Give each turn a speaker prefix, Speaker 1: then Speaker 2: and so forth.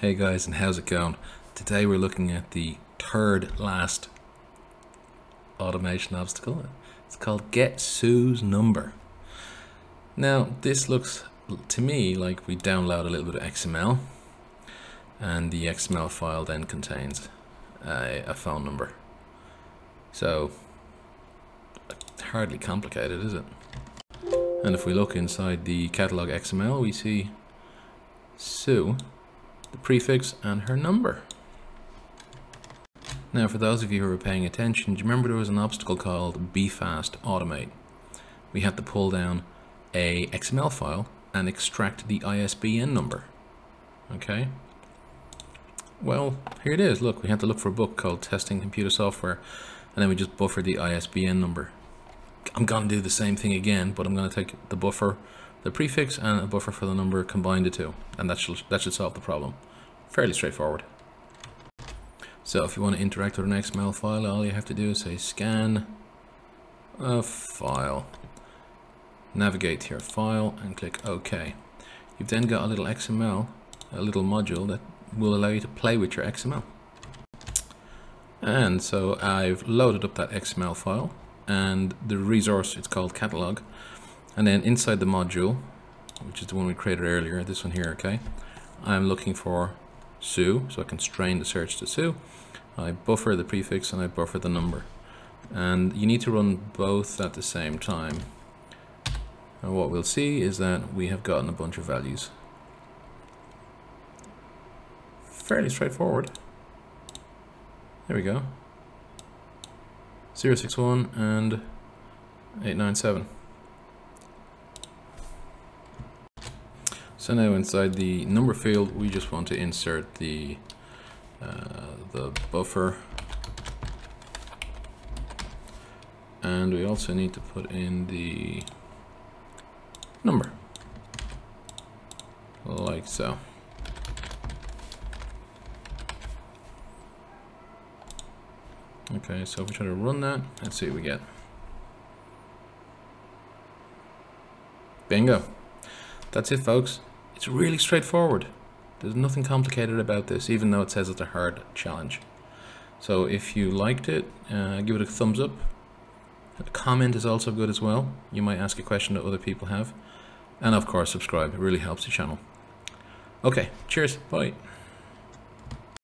Speaker 1: Hey guys, and how's it going? Today we're looking at the third last automation obstacle. It's called Get Sue's Number. Now, this looks to me like we download a little bit of XML, and the XML file then contains a, a phone number. So, hardly complicated, is it? And if we look inside the catalog XML, we see Sue the prefix and her number. Now for those of you who are paying attention, do you remember there was an obstacle called BFast Automate? We had to pull down a XML file and extract the ISBN number. Okay? Well, here it is. Look, we had to look for a book called Testing Computer Software and then we just buffered the ISBN number. I'm going to do the same thing again, but I'm going to take the buffer the prefix and a buffer for the number, combine the two, and that should, that should solve the problem. Fairly straightforward. So if you want to interact with an XML file, all you have to do is say scan a file. Navigate to your file and click OK. You've then got a little XML, a little module that will allow you to play with your XML. And so I've loaded up that XML file and the resource, it's called catalog, and then inside the module, which is the one we created earlier, this one here, okay, I'm looking for Sue, so I constrain the search to Sue. I buffer the prefix and I buffer the number. And you need to run both at the same time. And what we'll see is that we have gotten a bunch of values. Fairly straightforward. There we go. 061 and 897. So now inside the number field, we just want to insert the uh, the buffer. And we also need to put in the number, like so. Okay, so if we try to run that, let's see what we get. Bingo. That's it, folks. It's really straightforward. There's nothing complicated about this, even though it says it's a hard challenge. So if you liked it, uh, give it a thumbs up. A comment is also good as well. You might ask a question that other people have. And of course, subscribe. It really helps the channel. Okay, cheers. Bye.